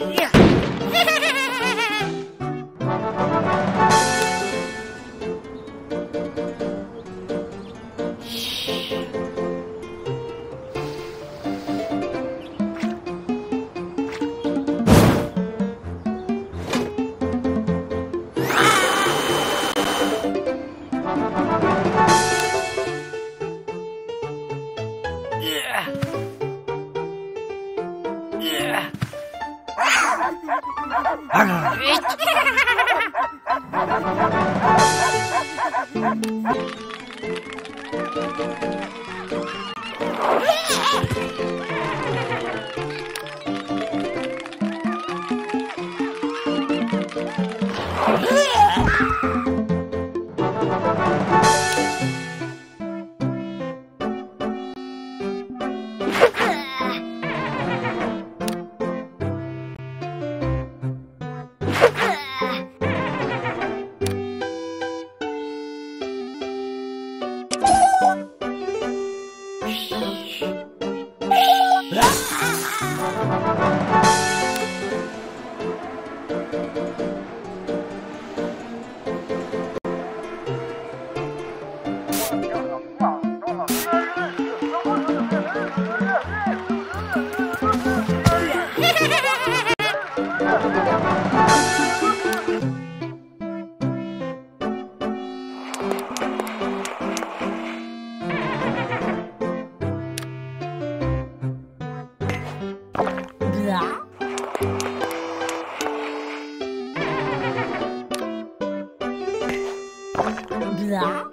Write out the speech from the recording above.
Yeah. Ugh! 으악.